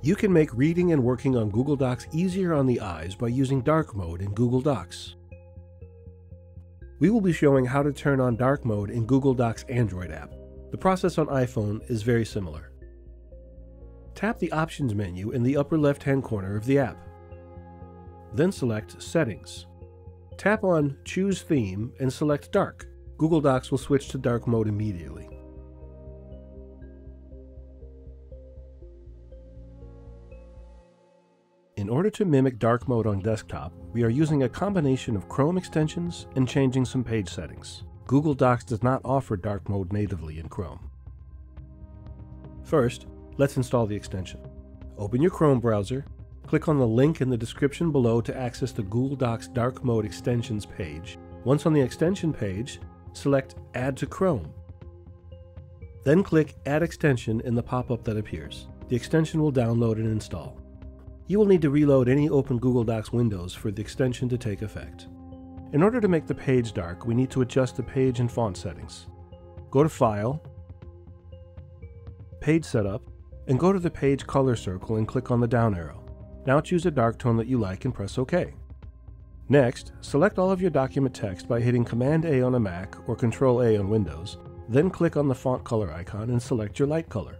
You can make reading and working on Google Docs easier on the eyes by using dark mode in Google Docs. We will be showing how to turn on dark mode in Google Docs Android app. The process on iPhone is very similar. Tap the Options menu in the upper left-hand corner of the app. Then select Settings. Tap on Choose Theme and select Dark. Google Docs will switch to dark mode immediately. In order to mimic dark mode on desktop, we are using a combination of Chrome extensions and changing some page settings. Google Docs does not offer dark mode natively in Chrome. First, let's install the extension. Open your Chrome browser, click on the link in the description below to access the Google Docs Dark Mode Extensions page. Once on the extension page, select Add to Chrome. Then click Add Extension in the pop-up that appears. The extension will download and install. You will need to reload any open Google Docs windows for the extension to take effect. In order to make the page dark, we need to adjust the page and font settings. Go to File, Page Setup, and go to the Page Color circle and click on the down arrow. Now choose a dark tone that you like and press OK. Next, select all of your document text by hitting Command A on a Mac or Control A on Windows, then click on the font color icon and select your light color.